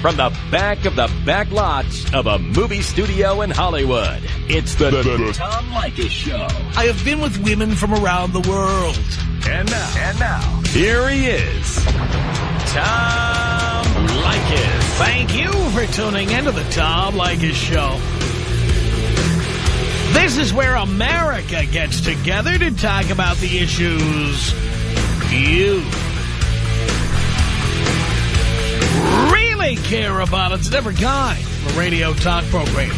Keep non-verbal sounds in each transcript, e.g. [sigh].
From the back of the back lots of a movie studio in Hollywood, it's the, the, the Tom Leykis Show. I have been with women from around the world. And now, and now, here he is, Tom Leykis. Thank you for tuning into the Tom Leykis Show. This is where America gets together to talk about the issues you care about. It's never kind, the radio talk program.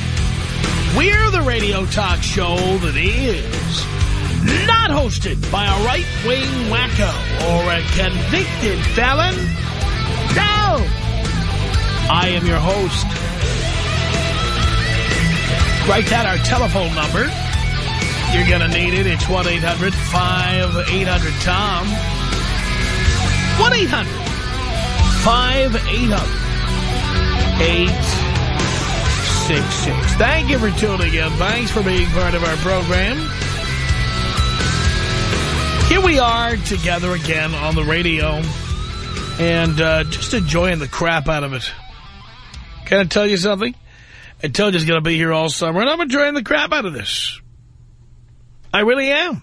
We're the radio talk show that is not hosted by a right-wing wacko or a convicted felon. No! I am your host. Write down our telephone number. You're going to need it. It's 1-800-5800-TOM. 1-800-5800-866. Thank you for tuning in. Thanks for being part of our program. Here we are together again on the radio and uh, just enjoying the crap out of it. Can I tell you something? I told you it's going to be here all summer, and I'm enjoying the crap out of this. I really am.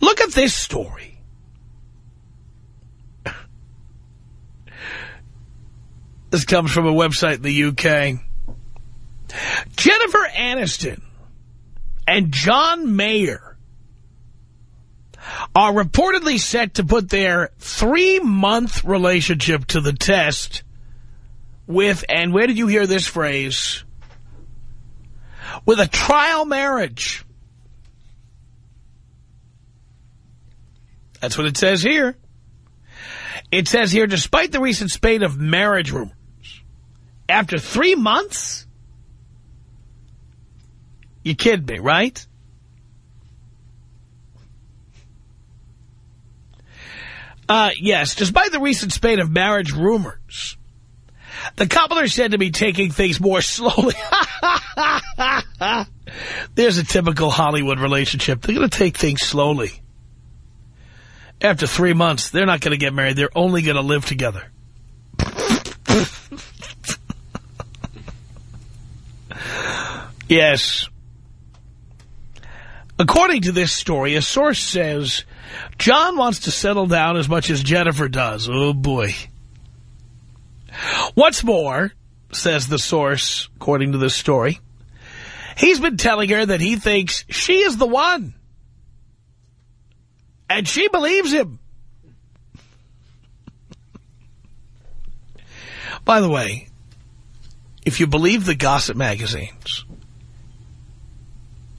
Look at this story. This comes from a website in the UK. Jennifer Aniston and John Mayer are reportedly set to put their three-month relationship to the test with, and where did you hear this phrase? With a trial marriage. That's what it says here. It says here, despite the recent spate of marriage rumors, after three months? You kidding me, right? Uh, yes, despite the recent spate of marriage rumors, the couple are said to be taking things more [laughs] slowly. There's a typical Hollywood relationship. They're going to take things slowly. After three months, they're not going to get married. They're only going to live together. Yes. According to this story, a source says John wants to settle down as much as Jennifer does. Oh, boy. What's more, says the source, according to this story, he's been telling her that he thinks she is the one. And she believes him. By the way, if you believe the gossip magazines,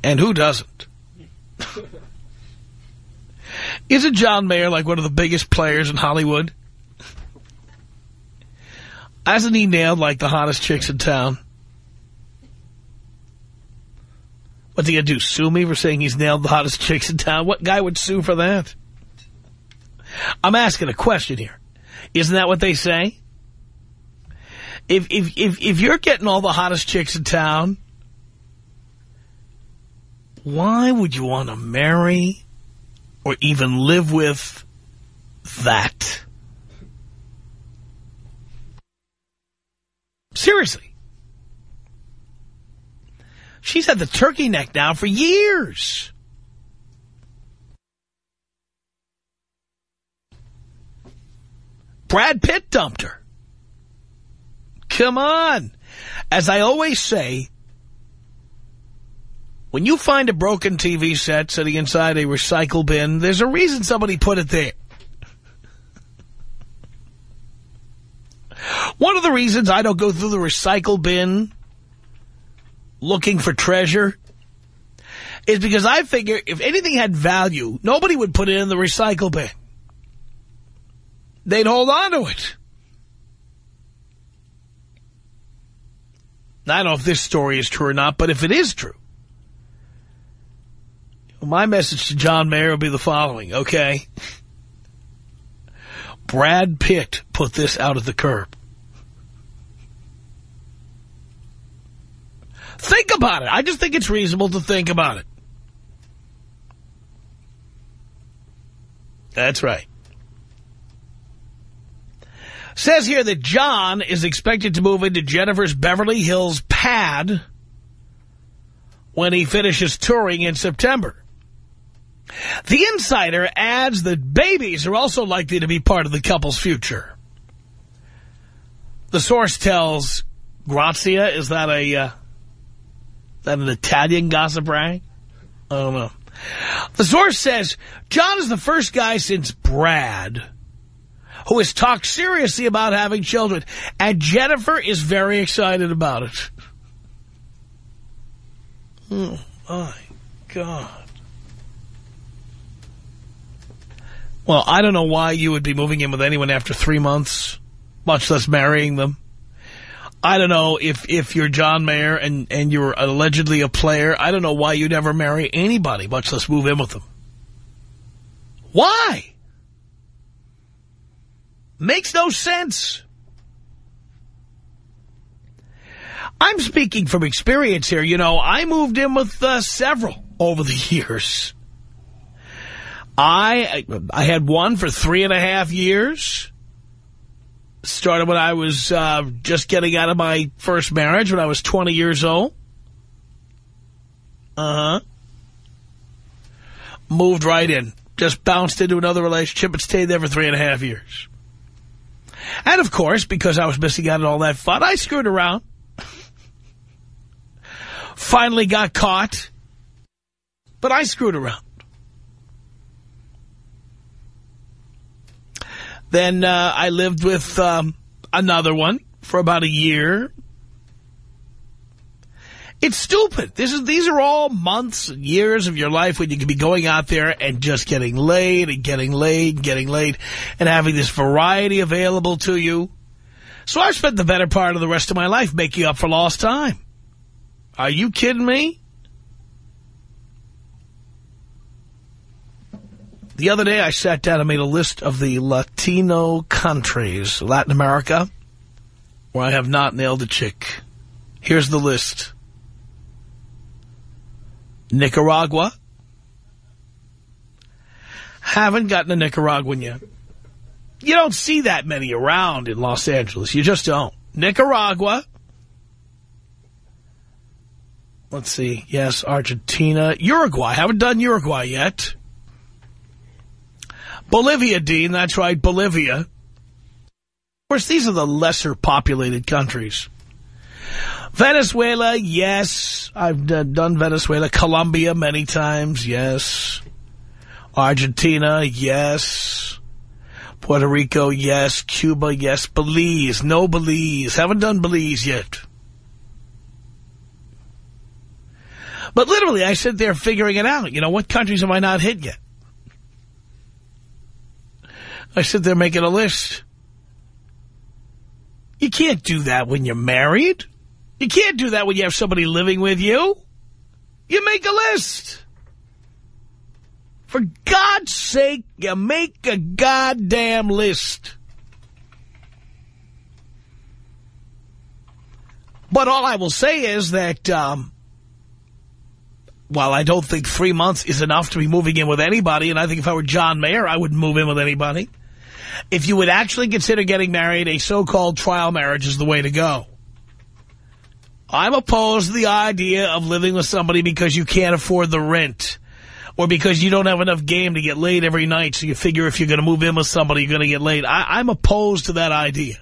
and who doesn't, isn't John Mayer like one of the biggest players in Hollywood? Hasn't he nailed like the hottest chicks in town? What's he going to do, sue me for saying he's nailed the hottest chicks in town? What guy would sue for that? I'm asking a question here. Isn't that what they say? If, if, if, if you're getting all the hottest chicks in town, why would you want to marry or even live with that? Seriously. She's had the turkey neck now for years. Brad Pitt dumped her. Come on. As I always say, when you find a broken TV set sitting inside a recycle bin, there's a reason somebody put it there. One of the reasons I don't go through the recycle bin looking for treasure is because I figure if anything had value, nobody would put it in the recycle bin. They'd hold on to it. I don't know if this story is true or not, but if it is true, my message to John Mayer will be the following, okay? Brad Pitt put this out at the curb. Think about it. I just think it's reasonable to think about it. That's right. Says here that John is expected to move into Jennifer's Beverly Hills pad when he finishes touring in September. The insider adds that babies are also likely to be part of the couple's future. The source tells Grazia, is that a uh, that an Italian gossip rag? I don't know. The source says John is the first guy since Brad who has talked seriously about having children, and Jennifer is very excited about it. [laughs] Oh, my God. Well, I don't know why you would be moving in with anyone after three months, much less marrying them. I don't know if, if you're John Mayer and, and you're allegedly a player, I don't know why you'd ever marry anybody, much less move in with them. Why? Makes no sense. I'm speaking from experience here. You know, I moved in with uh, several over the [laughs] years. I I had one for three and a half years. Started when I was uh, just getting out of my first marriage when I was 20 years old. Uh-huh. Moved right in. Just bounced into another relationship and stayed there for three and a half years. And, of course, because I was missing out on all that fun, I screwed around. [laughs] Finally got caught. But I screwed around. Then uh, I lived with um, another one for about a year. It's stupid. This is These are all months and years of your life when you could be going out there and just getting laid and getting laid and getting laid and having this variety available to you. So I've spent the better part of the rest of my life making up for lost time. Are you kidding me? The other day I sat down and made a list of the Latino countries, Latin America, where I have not nailed a chick. Here's the list. Nicaragua. Haven't gotten a Nicaraguan yet. You don't see that many around in Los Angeles. You just don't. Nicaragua. Let's see. Yes, Argentina. Uruguay. Haven't done Uruguay yet. Bolivia, Dean. That's right, Bolivia. Of course, these are the lesser populated countries. Venezuela, yes. I've done Venezuela. Colombia many times, yes. Argentina, yes. Puerto Rico, yes. Cuba, yes. Belize, no Belize. Haven't done Belize yet. But literally, I sit there figuring it out. You know, what countries have I not hit yet? I sit there making a list. You can't do that when you're married. You can't do that when you have somebody living with you. You make a list. For God's sake, you make a goddamn list. But all I will say is that um, while I don't think three months is enough to be moving in with anybody, and I think if I were John Mayer, I wouldn't move in with anybody, if you would actually consider getting married, a so-called trial marriage is the way to go. I'm opposed to the idea of living with somebody because you can't afford the rent or because you don't have enough game to get laid every night, so you figure if you're going to move in with somebody, you're going to get laid. I, I'm opposed to that idea.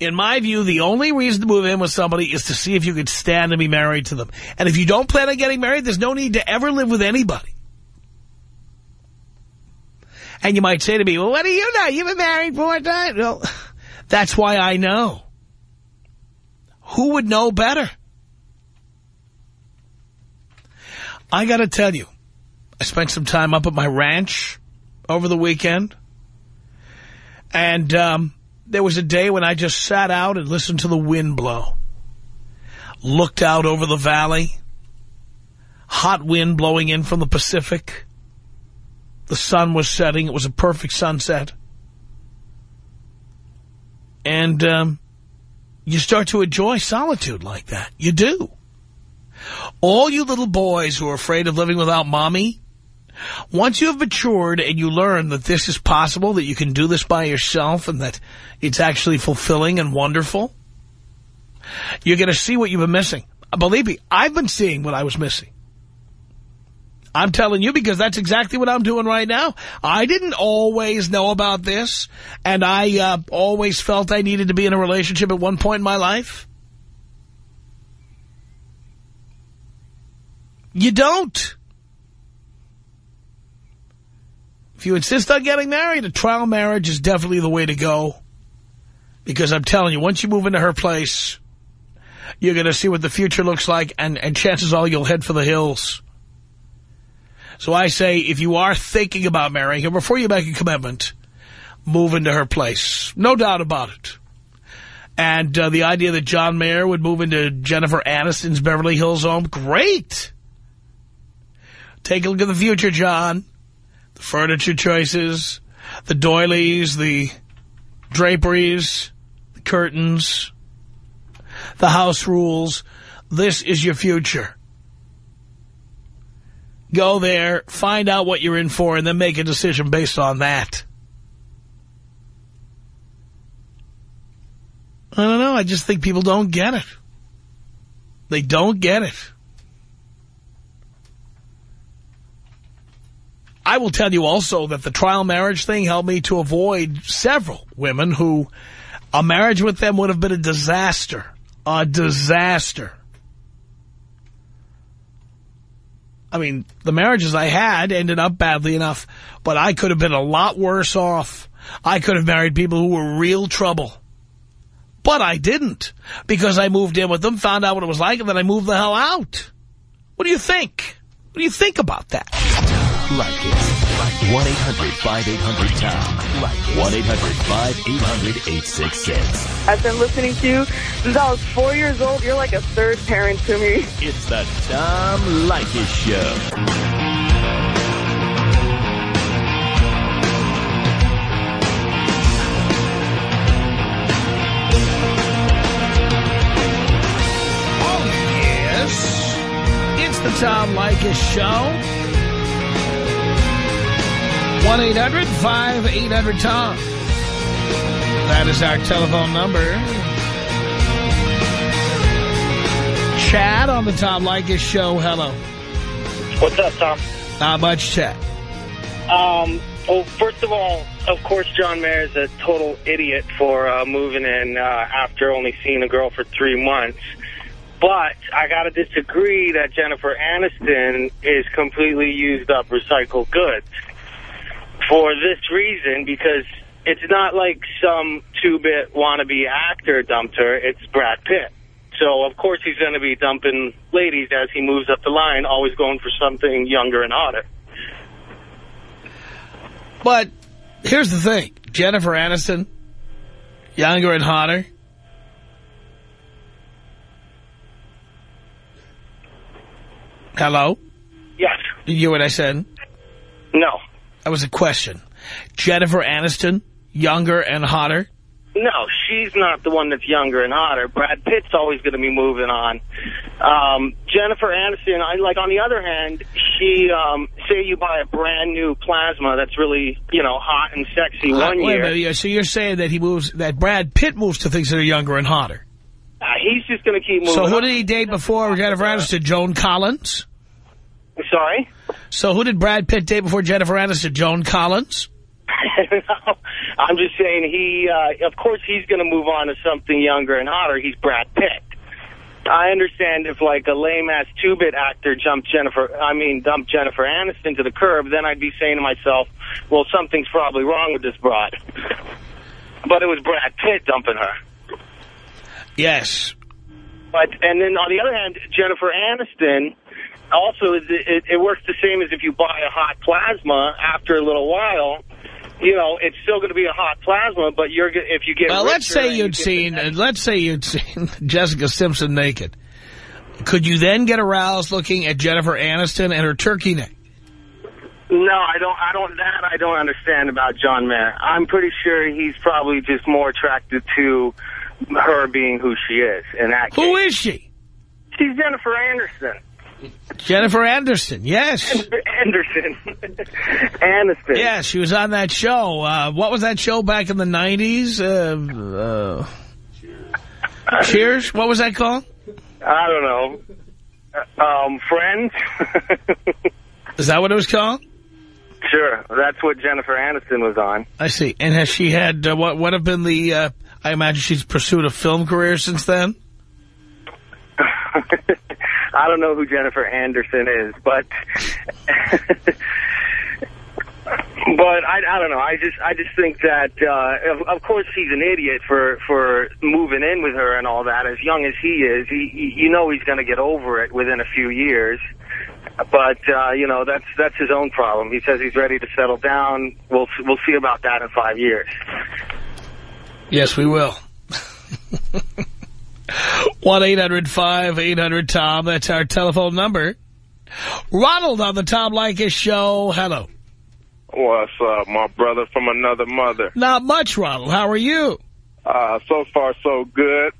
In my view, the only reason to move in with somebody is to see if you could stand to be married to them. And if you don't plan on getting married, there's no need to ever live with anybody. And you might say to me, well, what do you know? You've been married four times. Well, that's why I know. Who would know better? I got to tell you, I spent some time up at my ranch over the weekend. And um, there was a day when I just sat out and listened to the wind blow. Looked out over the valley. Hot wind blowing in from the Pacific. The sun was setting. It was a perfect sunset. And um, you start to enjoy solitude like that. You do. All you little boys who are afraid of living without mommy, Once you have matured and you learn that this is possible, that you can do this by yourself and that it's actually fulfilling and wonderful, you're going to see what you've been missing. Believe me, I've been seeing what I was missing. I'm telling you because that's exactly what I'm doing right now. I didn't always know about this, and I uh, always felt I needed to be in a relationship at one point in my life. You don't. If you insist on getting married, a trial marriage is definitely the way to go. Because I'm telling you, once you move into her place, you're going to see what the future looks like, and, and chances are you'll head for the hills. So I say, if you are thinking about marrying her, before you make a commitment, move into her place. No doubt about it. And uh, the idea that John Mayer would move into Jennifer Aniston's Beverly Hills home, great. Take a look at the future, John. The furniture choices, the doilies, the draperies, the curtains, the house rules. This is your future. Go there, find out what you're in for, and then make a decision based on that. I don't know. I just think people don't get it. They don't get it. I will tell you also that the trial marriage thing helped me to avoid several women who a marriage with them would have been a disaster. A disaster. I mean, the marriages I had ended up badly enough, but I could have been a lot worse off. I could have married people who were real trouble. But I didn't, because I moved in with them, found out what it was like, and then I moved the hell out. What do you think? What do you think about that? Like it. 1-800-5800-TOM. Like it. 1-800-5800-866. I've been listening to you since I was four years old. You're like a third parent to me. It's the Tom Leykis Show. Oh, yes. It's the Tom Leykis Show. 1-800-5800-TOM. That is our telephone number. Chad on the Tom Leykis Show. Hello. What's up, Tom? Not much, Chad. Um, well, first of all, of course, John Mayer is a total idiot for uh, moving in uh, after only seeing a girl for three months. But I got to disagree that Jennifer Aniston is completely used up recycled goods. For this reason, because it's not like some two-bit wannabe actor dumped her, it's Brad Pitt. So, of course, he's going to be dumping ladies as he moves up the line, always going for something younger and hotter. But here's the thing. Jennifer Aniston, younger and hotter. Hello? Yes. Did you hear what I said? No. That was a question. Jennifer Aniston, younger and hotter. No, she's not the one that's younger and hotter. Brad Pitt's always going to be moving on. Um, Jennifer Aniston, I, like on the other hand, she, um, say you buy a brand new plasma that's really, you know, hot and sexy Uh, one wait a year. minute, So you're saying that he moves, that Brad Pitt moves to things that are younger and hotter. Uh, he's just going to keep moving So who did he date before Jennifer Aniston? Joan Collins? Sorry? So who did Brad Pitt date before Jennifer Aniston? Joan Collins? [laughs] no, I'm just saying he, uh, of course he's going to move on to something younger and hotter. He's Brad Pitt. I understand if like a lame-ass two-bit actor jumped Jennifer, I mean dumped Jennifer Aniston to the curb, then I'd be saying to myself, well, something's probably wrong with this broad. But it was Brad Pitt dumping her. Yes. But and then on the other hand, Jennifer Aniston also it, it, works the same as if you buy a hot plasma. After a little while, you know it's still going to be a hot plasma, but you're if you get Well, let's say you you'd get seen, let's say you'd [laughs] seen Jessica Simpson naked. Could you then get aroused looking at Jennifer Aniston and her turkey neck? No, I don't. I don't. That I don't understand about John Mayer. I'm pretty sure he's probably just more attracted to her being who she is. In that Who case. is she? She's Jennifer Anderson. Jennifer Anderson, yes. Anderson. [laughs] Aniston. Yeah, she was on that show. Uh, what was that show back in the 90s? Uh, uh, Cheers? What was that called? I don't know. Uh, Um, Friends? [laughs] Is that what it was called? sure. That's what Jennifer Aniston was on. I see. And has she had, uh, what, what have been the, uh, I imagine she's pursued a film career since then? [laughs] I don't know who Jennifer Anderson is, but [laughs] but I, I don't know. I just I just think that uh, of, of course he's an idiot for for moving in with her and all that. As young as he is, he, you know he's going to get over it within a few years. But uh, you know that's that's his own problem. He says he's ready to settle down. We'll we'll see about that in five years. Yes, we will. [laughs] 1-800-5800-TOM. That's our telephone number. Ronald on the Tom Leykis show. Hello. What's up, my brother from another mother? Not much, Ronald. How are you? Uh, so far, so good.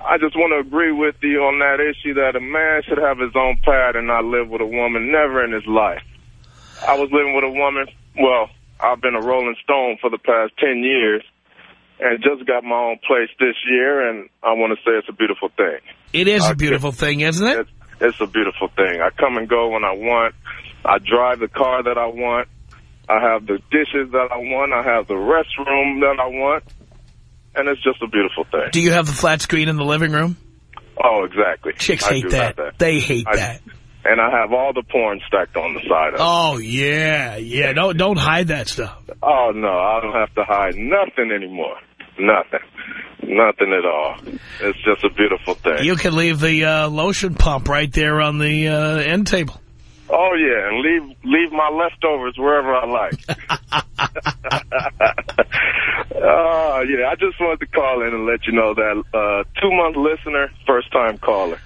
I just want to agree with you on that issue that a man should have his own pad and not live with a woman, never in his life. I was living with a woman, well, I've been a Rolling Stone for the past 10 years and just got my own place this year, and I want to say it's a beautiful thing. It is I a beautiful thing, isn't it? It's, it's a beautiful thing. I come and go when I want. I drive the car that I want. I have the dishes that I want. I have the restroom that I want. And it's just a beautiful thing. Do you have the flat screen in the living room? Oh, exactly. Chicks I hate do that. They hate I- that. And I have all the porn stacked on the side of it. Oh, yeah, yeah. Don't, don't hide that stuff. Oh, no, I don't have to hide nothing anymore. Nothing. Nothing at all. It's just a beautiful thing. You can leave the uh, lotion pump right there on the uh, end table. Oh, yeah, and leave leave my leftovers wherever I like. [laughs] [laughs] Oh, yeah, I just wanted to call in and let you know that uh, two-month listener, first-time caller.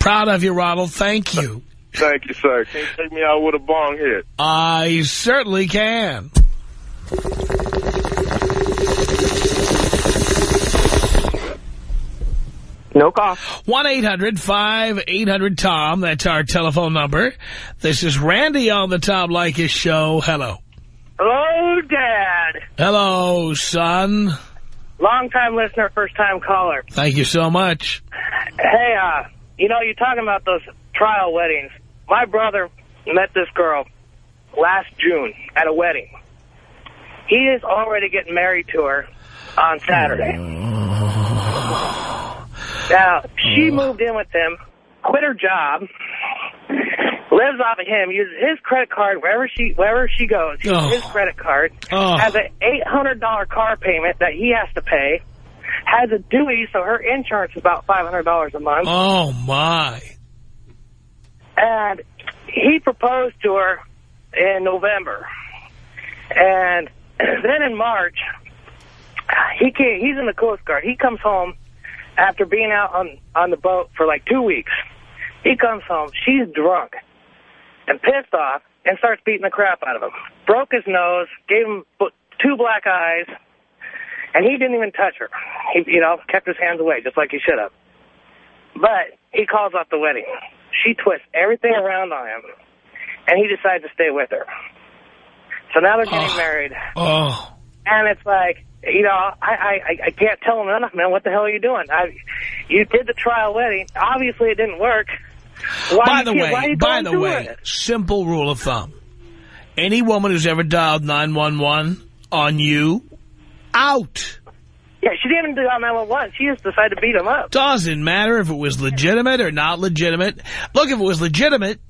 Proud of you, Ronald. Thank you. Thank you, sir. Can you take me out with a bong hit? I certainly can. No call. 1-800-5800-TOM. That's our telephone number. This is Randy on the Tom Leykis show. Hello. Hello, Dad. Hello, son. Long-time listener, first-time caller. Thank you so much. Hey, uh, you know, you're talking about those trial weddings. My brother met this girl last June at a wedding. He is already getting married to her on Saturday. Now, she moved in with him, quit her job, lives off of him, uses his credit card wherever she wherever she goes. Uses Oh. his credit card, Oh. has an $800 car payment that he has to pay, has a Dewey, so her insurance is about $500 a month. Oh, my. And he proposed to her in November. And [clears throat] then in March, he came, he's in the Coast Guard. He comes home after being out on, on the boat for like two weeks. He comes home. She's drunk and pissed off and starts beating the crap out of him. Broke his nose, gave him two black eyes, and he didn't even touch her. He, you know, kept his hands away just like he should have. But he calls off the wedding. She twists everything around on him, and he decides to stay with her. So now they're getting Oh. married, Oh. And it's like, you know, I, I, I can't tell him enough, man. What the hell are you doing? I, you did the trial wedding. Obviously, it didn't work. Why By you the why way, you by the way, it? simple rule of thumb. Any woman who's ever dialed 911 on you, out. Yeah, she didn't even do on 911. She just decided to beat him up. Doesn't matter if it was legitimate or not legitimate. Look, if it was legitimate,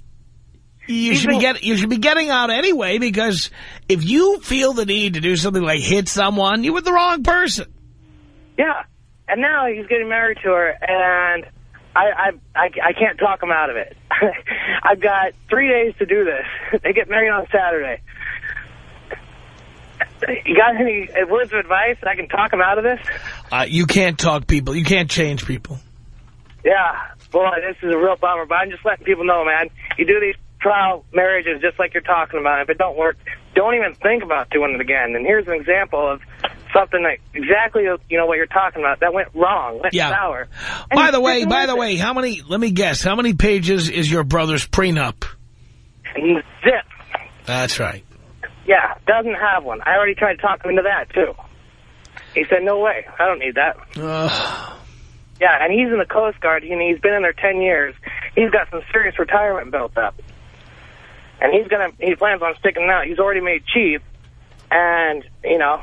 you should be get, you should be getting out anyway because if you feel the need to do something like hit someone, you were the wrong person. Yeah, and now he's getting married to her, and I I I, I can't talk him out of it. [laughs] I've got three days to do this. [laughs] they get married on Saturday. You got any words of advice that I can talk him out of this? Uh, you can't talk people. You can't change people. Yeah, boy, this is a real bummer, but I'm just letting people know, man. You do these trial marriages just like you're talking about. If it don't work, don't even think about doing it again. And here's an example of something that exactly, you know, what you're talking about, that went wrong, went Yeah. sour. And By the way, by the it. way, how many, let me guess, how many pages is your brother's prenup? Zip. That's right. Yeah, doesn't have one. I already tried to talk him into that, too. He said, no way, I don't need that. Ugh. Yeah, and he's in the Coast Guard, and he's been in there 10 years. He's got some serious retirement built up. And he's gonna, he plans on sticking out. He's already made chief, and, you know,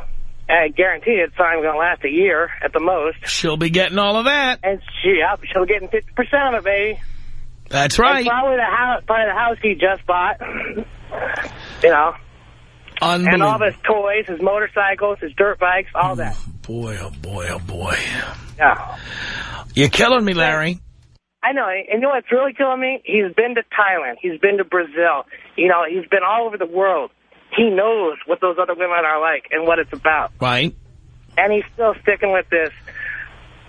I guarantee it's going to last a year at the most. She'll be getting all of that. And she, yeah, she'll get 50% of it, baby. That's And right. probably the house, probably the house he just bought. you know, and all of his toys, his motorcycles, his dirt bikes, all that. Oh, boy, oh boy, oh boy. Yeah. You're killing me, Larry. I know. And you know what's really killing me? He's been to Thailand. He's been to Brazil. You know, he's been all over the world. He knows what those other women are like and what it's about. Right? And he's still sticking with this,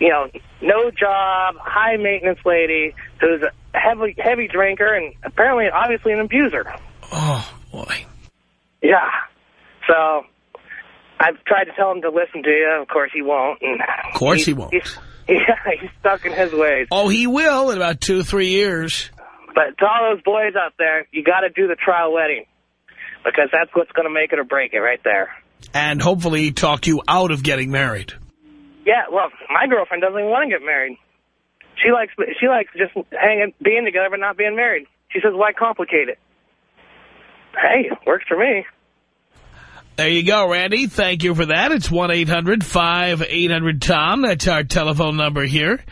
you know, no job, high maintenance lady who's a heavy, heavy drinker and apparently, obviously, an abuser. Oh, boy. Yeah. So I've tried to tell him to listen to you. Of course, he won't. And Of course he won't. [laughs] Yeah, he's stuck in his ways. Oh, he will in about two, three years. But to all those boys out there, you got to do the trial wedding because that's what's going to make it or break it right there. And hopefully talk you out of getting married. Yeah, well, my girlfriend doesn't even want to get married. She likes she likes just hanging, being together, but not being married. She says, "Why complicate it?" Hey, works for me. There you go, Randy. Thank you for that. It's 1-800-5800-TOM. That's our telephone number here.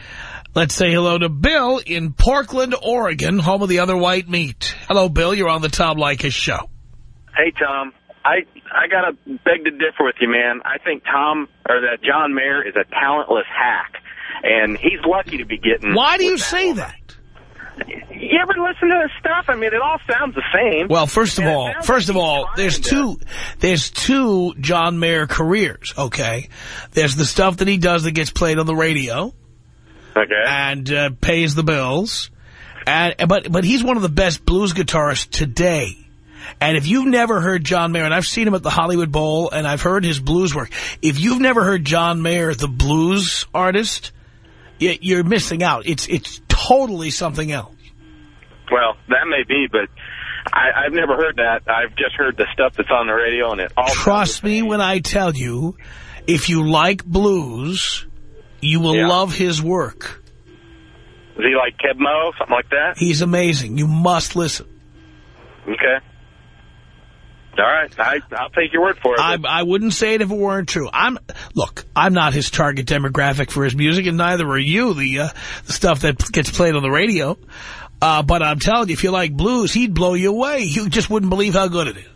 Let's say hello to Bill in Portland, Oregon, home of the other white meat. Hello, Bill. You're on the Tom Leykis show. Hey, Tom. I I gotta beg to differ with you, man. I think Tom or that John Mayer is a talentless hack, and he's lucky to be getting. Why do you with say that? You ever listen to his stuff? I mean, it all sounds the same. Well, first of And all, first like of all, there's to- two, there's two John Mayer careers, okay? There's the stuff that he does that gets played on the radio Okay. and uh, pays the bills. And but but he's one of the best blues guitarists today. And if you've never heard John Mayer, and I've seen him at the Hollywood Bowl, and I've heard his blues work, if you've never heard John Mayer, the blues artist, you're missing out. It's it's totally something else. Well, that may be, but I, I've never heard that. I've just heard the stuff that's on the radio, and it all. Trust me when I tell you, if you like blues, you will Yeah. love his work. Is he like Keb Mo, something like that? He's amazing. You must listen. Okay. All right, I, I'll take your word for it. I, I wouldn't say it if it weren't true. I'm look. I'm not his target demographic for his music, and neither are you. The uh, the stuff that gets played on the radio. Uh, but I'm telling you, if you like blues, he'd blow you away. You just wouldn't believe how good it is.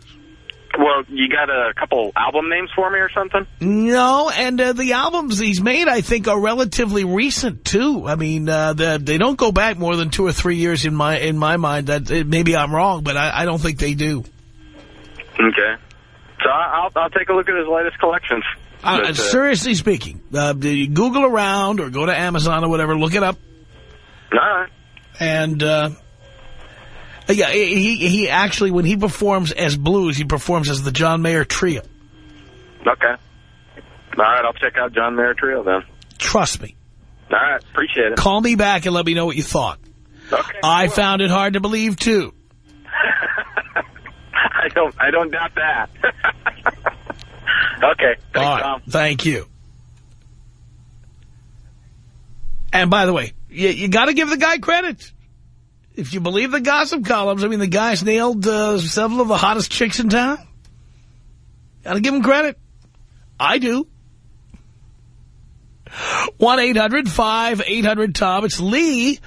well, you got a couple album names for me or something? No, and uh, the albums he's made, I think, are relatively recent too. I mean, uh, the, they don't go back more than two or three years in my in my mind. That maybe I'm wrong, but I, I don't think they do. Okay. So I- I'll I'll take a look at his latest collections. Uh, But, uh, seriously speaking, uh, you Google around or go to Amazon or whatever, look it up. all right. And, uh, yeah, he, he actually, when he performs as blues, he performs as the John Mayer Trio. Okay. All right, I'll check out John Mayer Trio then. Trust me. All right, appreciate it. Call me back and let me know what you thought. Okay. I found it hard to believe, too. [laughs] I don't I don't doubt that. [laughs] okay. Thanks, All right. Tom. Thank you. And by the way, you, you got to give the guy credit. If you believe the gossip columns, I mean, the guy's nailed uh, several of the hottest chicks in town. Got to give him credit. I do. 1-800-5800-TOM. It's Lee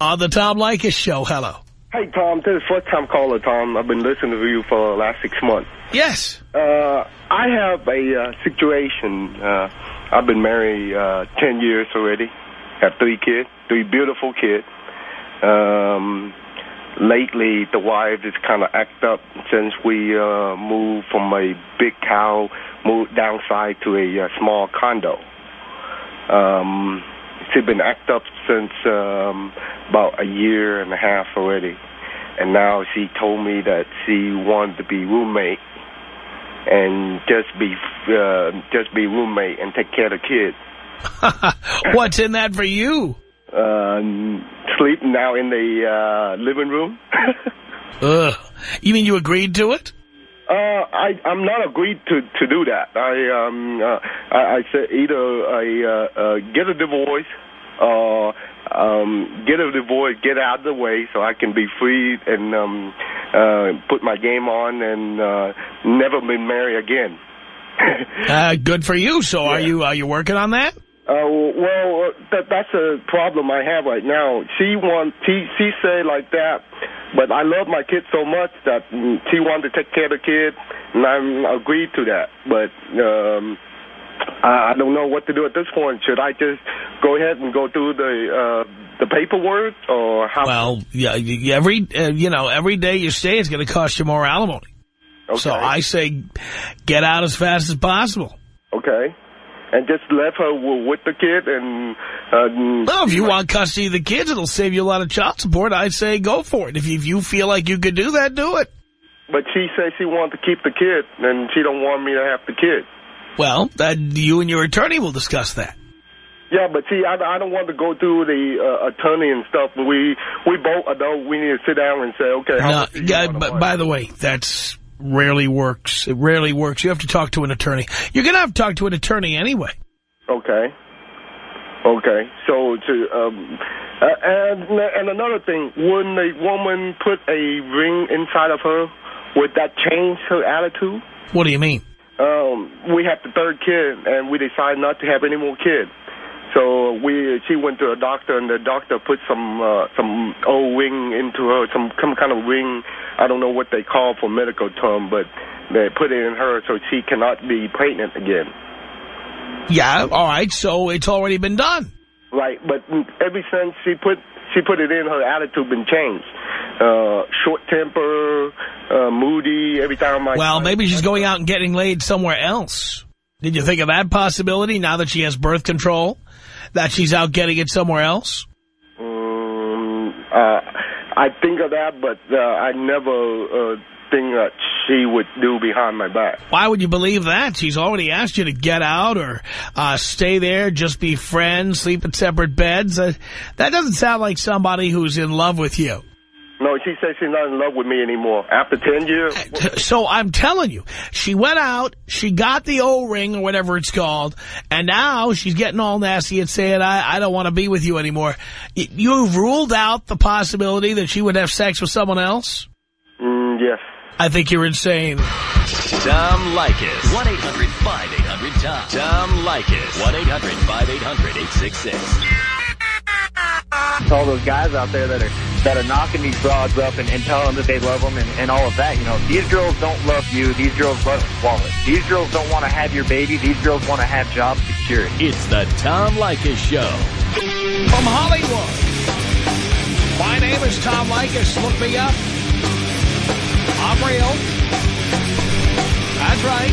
on the Tom Leykis Show. Hello. Hey, Tom. This is first time caller, Tom. I've been listening to you for the last six months. Yes. Uh, I have a uh, situation. Uh, I've been married uh, 10 years already. Have three kids, three beautiful kids. Um, lately, the wife is kind of act up since we uh, moved from a big house, moved downside to a uh, small condo. Um, she's been act up since um, about a year and a half already, and now she told me that she wanted to be roommate and just be uh, just be roommate and take care of the kids. [laughs] What's in that for you? Uh, sleep now in the uh, living room. [laughs] Ugh. You mean you agreed to it? Uh, I I'm not agreed to to do that. I um uh, I, I said either I uh, uh, get a divorce or um, get a divorce, get out of the way so I can be free and um, uh, put my game on and uh, never be married again. [laughs] uh, good for you. So Yeah. are you are you working on that? Uh, well, uh, that, that's a problem I have right now. She want she she say like that, but I love my kid so much that she wanted to take care of the kid, and I'm agreed to that. But um, I, I don't know what to do at this point. Should I just go ahead and go through the uh, the paperwork, or how? Well, yeah, every uh, you know every day you stay is going to cost you more alimony. okay, So I say, get out as fast as possible. okay, and just left her w- with the kid, and uh, Well, if you want custody of the kids, it'll save you a lot of child support. I'd say go for it. If you, if you feel like you could do that, do it. But she says she wants to keep the kid, and she don't want me to have the kid. Well, you and your attorney will discuss that. Yeah, but see, I, I don't want to go through the uh, attorney and stuff. We we both adult. We need to sit down and say, okay. How No, much do you yeah, month? by the way, that's rarely works. It rarely works. You have to talk to an attorney. You're going to have to talk to an attorney anyway. Okay. Okay. So to um, uh, and and another thing, when a woman put a ring inside of her, would that change her attitude? What do you mean? Um, we had the third kid, and we decided not to have any more kids. So we, she went to a doctor, and the doctor put some uh, some old ring into her, some some kind of ring. I don't know what they call for medical term, but they put it in her so she cannot be pregnant again. Yeah, all right, so it's already been done. Right, but ever since she put she put it in, her attitude been changed. Uh, short temper, uh, moody. Every time I Well, maybe she's going out and getting laid somewhere else. Did you think of that possibility now that she has birth control? That she's out getting it somewhere else? Um, uh, I think of that, but uh, I never uh, that she would do behind my back. Why would you believe that? She's already asked you to get out or uh, stay there, just be friends, sleep in separate beds. Uh, that doesn't sound like somebody who's in love with you. No, she says she's not in love with me anymore. After 10 years? So I'm telling you, she went out, she got the O-ring or whatever it's called, and now she's getting all nasty and saying, I, I don't want to be with you anymore. You've ruled out the possibility that she would have sex with someone else? Mm, yes. I think you're insane. Tom Leykis. 1-800-5800-TOM. Tom Leykis. 1-800-5800-866. all those guys out there that are that are knocking these broads up and, and telling them that they love them and, and all of that. You know, these girls don't love you. These girls love the wallet. These girls don't want to have your baby. These girls want to have job security. It's the Tom Leykis Show. From Hollywood, my name is Tom Leykis. Look me up. I'm real. That's right.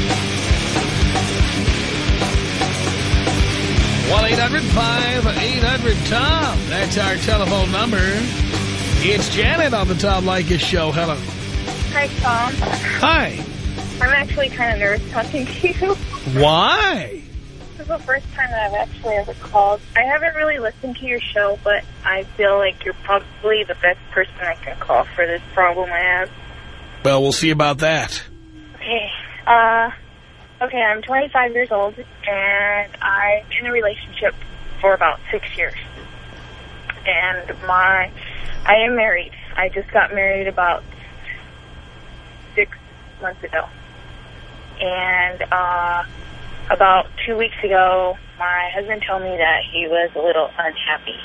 1-800-5800-TOM. That's our telephone number. It's Janet on the Tom Leykis Show. Hello. Hi, Tom. Hi. I'm actually kind of nervous talking to you. Why? This is the first time that I've actually ever called. I haven't really listened to your show, but I feel like you're probably the best person I can call for this problem I have. Well, we'll see about that. Okay. Uh, okay, I'm 25 years old, and I'm in a relationship for about six years. And my, I am married. I just got married about six months ago. And, uh, about two weeks ago, my husband told me that he was a little unhappy.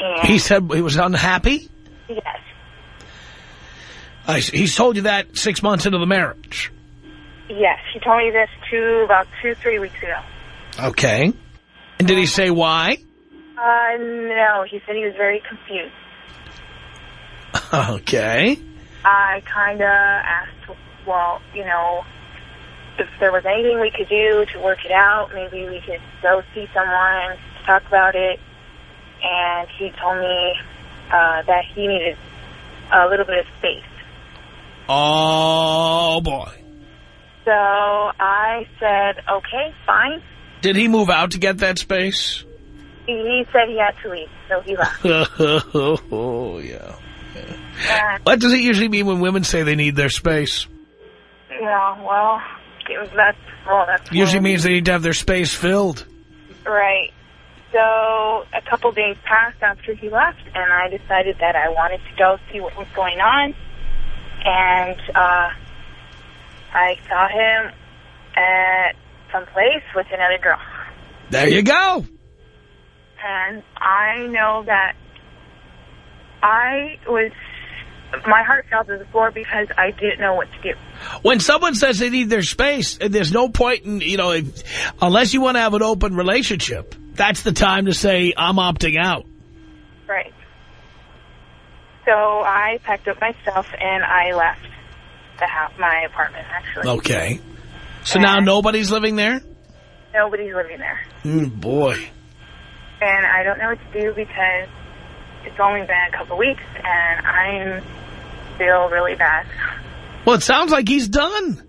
And He said he was unhappy? yes, I see. He's told you that six months into the marriage. yes, he told me this two about two three weeks ago. Okay. And did he say why? Uh, no, he said he was very confused. [laughs] Okay. I kind of asked, well, you know, if there was anything we could do to work it out, maybe we could go see someone to talk about it. And he told me uh, that he needed a little bit of space. Oh, boy. So I said, okay, fine. Did he move out to get that space? He said he had to leave, so he left. [laughs] oh, yeah. And, What does it usually mean when women say they need their space? know, well, it was, that's, well, that's... Usually means they need to have their space filled. Right. So a couple days passed after he left, and I decided that I wanted to go see what was going on. And uh, I saw him at some place with another girl. There you go. And I know that I was, my heart fell to the floor because I didn't know what to do. When someone says they need their space, and there's no point in, you know, if, unless you want to have an open relationship, that's the time to say, I'm opting out. Right. So I packed up my stuff and I left the house, my apartment, actually. Okay. So now nobody's living there? Nobody's living there. Mm, boy. And I don't know what to do because it's only been a couple weeks and I'm feel really bad. Well, it sounds like he's done.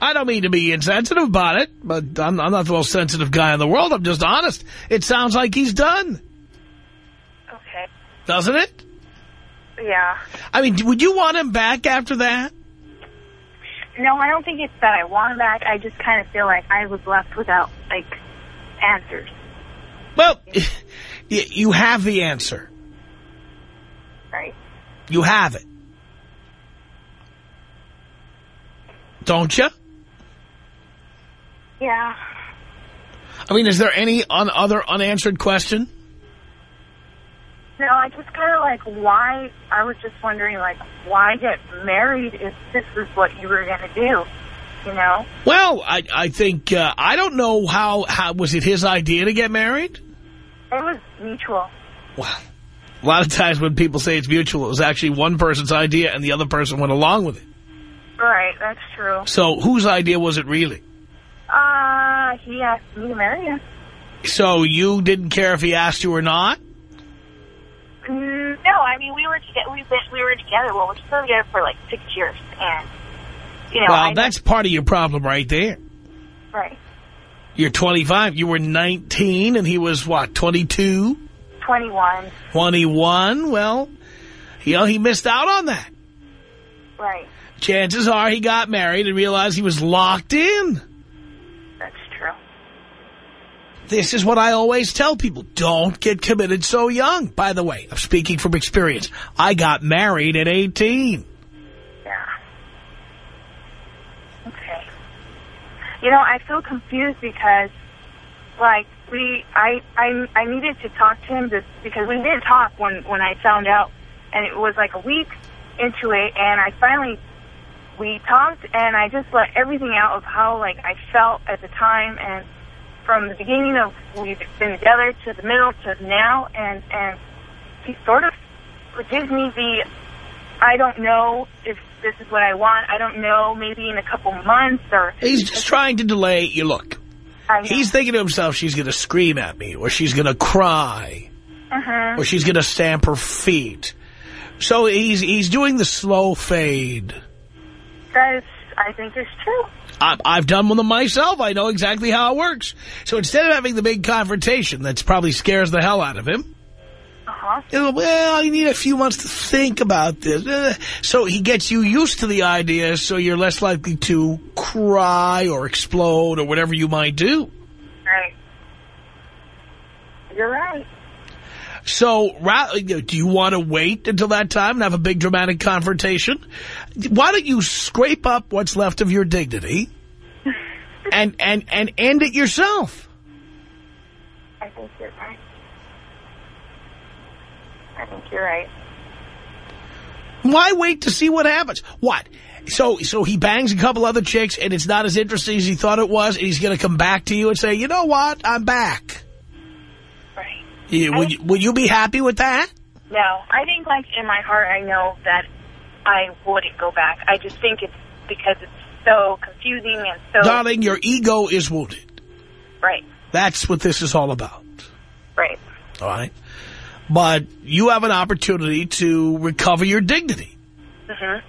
I don't mean to be insensitive about it, but I'm, I'm not the most sensitive guy in the world. I'm just honest. It sounds like he's done. Doesn't it? Yeah. I mean, would you want him back after that? No, I don't think it's that I want him back. I just kind of feel like I was left without, like, answers. Well, [laughs] you have the answer. Right. You have it. Don't you? Yeah. I mean, is there any un other unanswered question? No, I just kind of like why. I was just wondering, like, why get married if this is what you were going to do? You know? Well, I, I think, uh, I don't know how, how, was it his idea to get married? It was mutual. Wow. a lot of times when people say it's mutual, it was actually one person's idea and the other person went along with it. Right, that's true. So whose idea was it really? Uh, he asked me to marry him. So you didn't care if he asked you or not? No, I mean we were together. We been we were together. Well, we're still together for like six years, and you know, well, I, that's part of your problem right there. right. You're 25. You were 19 and he was, what, 22? Twenty-one. 21? Well, you know, he missed out on that. Right. Chances are he got married and realized he was locked in. That's true. This is what I always tell people. Don't get committed so young. By the way, I'm speaking from experience. I got married at 18. Yeah. Okay. You know, I feel confused because, like, we, I, I, I needed to talk to him just because we did talk when, when I found out, and it was like a week into it, and I finally, we talked, and I just let everything out of how, like, I felt at the time, and from the beginning of we've been together to the middle to now, and, and he sort of gives me the I don't know if this is what I want. I don't know, maybe in a couple months or... He's just trying to delay you. Look, he's thinking to himself, she's going to scream at me, or she's going to cry, Uh-huh. or she's going to stamp her feet. So he's he's doing the slow fade. That is, I think is true. I, I've done one of them myself. I know exactly how it works. So instead of having the big confrontation that's probably scares the hell out of him, Uh-huh. you know, well, I need a few months to think about this. Eh, So he gets you used to the idea so you're less likely to cry or explode or whatever you might do. Right. You're right. So do you want to wait until that time and have a big dramatic confrontation? Why don't you scrape up what's left of your dignity [laughs] and, and, and end it yourself? I think you're right. I think you're right. Why wait to see what happens? What? So so he bangs a couple other chicks and it's not as interesting as he thought it was and he's going to come back to you and say, you know what, I'm back. You, would, you, would you be happy with that? No, I think, like, in my heart, I know that I wouldn't go back. I just think it's because it's so confusing and so... Darling, your ego is wounded. Right, That's what this is all about. right. All right? But you have an opportunity to recover your dignity. hmm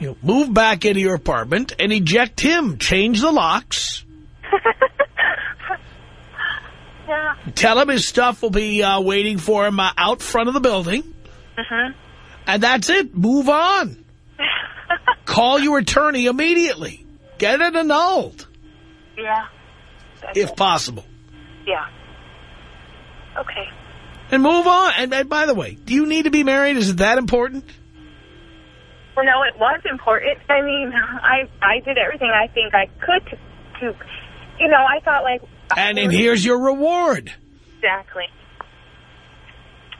You know, move back into your apartment and eject him. Change the locks. [laughs] Yeah. Tell him his stuff will be uh, waiting for him uh, out front of the building. Mhm. And that's it. Move on. [laughs] Call your attorney immediately. Get it annulled, Yeah. That's if it. possible. Yeah. Okay. And move on. And, and by the way, do you need to be married? Is it that important? Well, no, it was important. I mean, I I did everything I think I could to, to you know, I thought like. And, and here's your reward. Exactly.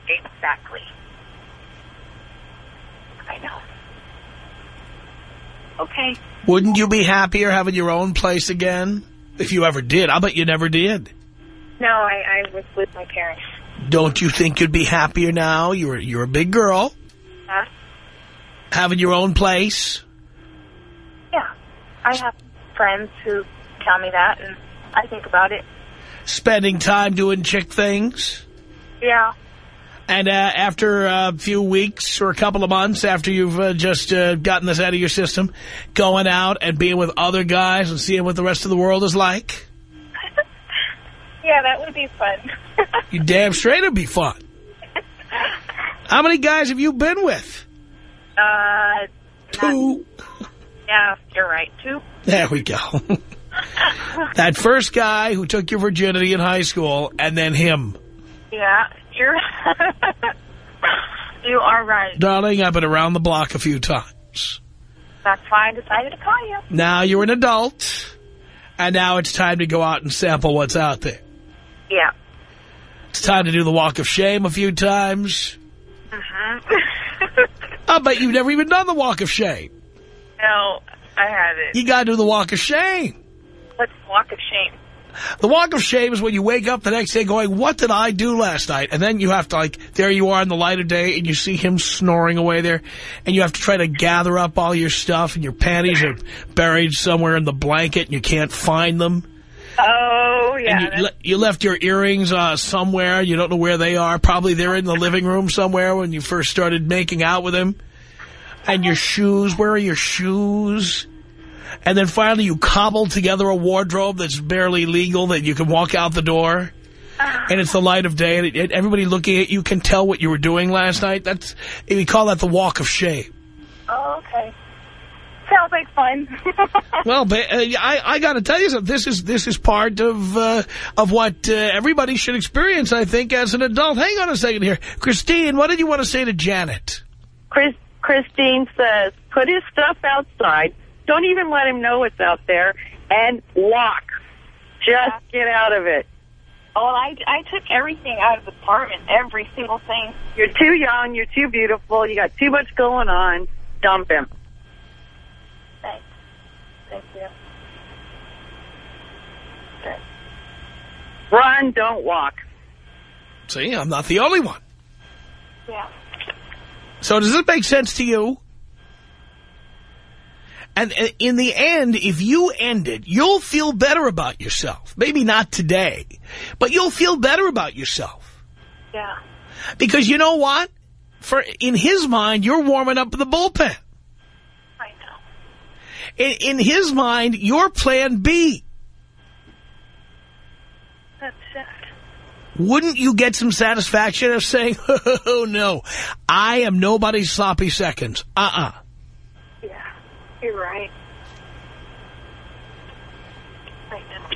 Exactly. I know. Okay. Wouldn't you be happier having your own place again? If you ever did. I'll bet you never did. No, I, I was with my parents. Don't you think you'd be happier now? You're, you're a big girl. Huh? Having your own place. Yeah. I have friends who tell me that, and I think about it. Spending time doing chick things. Yeah. And uh, after a few weeks or a couple of months after you've uh, just uh, gotten this out of your system, going out and being with other guys and seeing what the rest of the world is like, [laughs] Yeah, that would be fun. [laughs] you damn straight it'd be fun. How many guys have you been with? uh, Two. yeah, you're right. Two. There we go. [laughs] [laughs] that first guy who took your virginity in high school, and then him. Yeah, you're. [laughs] you are right. Darling, I've been around the block a few times. That's why I decided to call you. Now you're an adult, and now it's time to go out and sample what's out there. Yeah. It's time to do the walk of shame a few times. [laughs] Mhm. I bet you've never even done the walk of shame. no, I haven't. You gotta do the walk of shame. Let's walk of shame. The walk of shame is when you wake up the next day going, what did I do last night? And then you have to like, there you are in the light of day and you see him snoring away there and you have to try to gather up all your stuff and your panties are buried somewhere in the blanket and you can't find them. Oh, yeah. and you, le you left your earrings uh, somewhere. You don't know where they are. Probably they're in the living room somewhere when you first started making out with him. And your shoes, where are your shoes? And then finally you cobbled together a wardrobe that's barely legal that you can walk out the door. And it's the light of day and it, it- everybody looking at you can tell what you were doing last night. That's We call that the walk of shame. oh, okay. Sounds like fun. [laughs] Well, uh, I, I got to tell you something. This is this is part of uh, of what uh, everybody should experience, I think, as an adult. Hang on a second here. Christine, what did you want to say to Janet? Chris, Christine says, put his stuff outside. Don't even let him know it's out there. And walk. Just get out of it. oh, I, I took everything out of the apartment, every single thing. You're too young. You're too beautiful. You got too much going on. Dump him. Thanks. Thank you. Okay. Run, don't walk. See, I'm not the only one. Yeah. So does it make sense to you? And uh, in the end, if you end it, you'll feel better about yourself. Maybe not today, but you'll feel better about yourself. Yeah. Because you know what? For in his mind, you're warming up the bullpen. I know. In, in his mind, you're plan B. That's. Wouldn't you get some satisfaction of saying, [laughs] oh, no, I am nobody's sloppy seconds. Uh-uh. You're right. I know.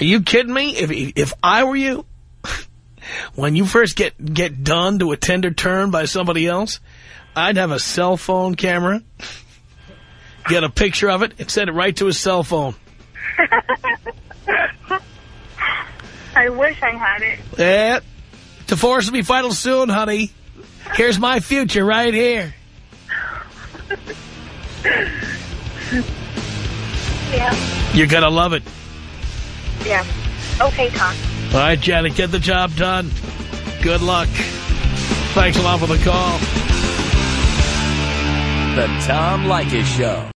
Are you kidding me? If if I were you, [laughs] when you first get get done to a tender turn by somebody else, I'd have a cell phone camera, [laughs] get a picture of it, and send it right to his cell phone. [laughs] I wish I had it. Yeah, divorce will be final soon, honey. Here's my future right here. Yeah. You're gonna love it. Yeah. Okay, Tom. All right, Janet, get the job done. Good luck. Thanks a lot for the call. The Tom Leykis Show.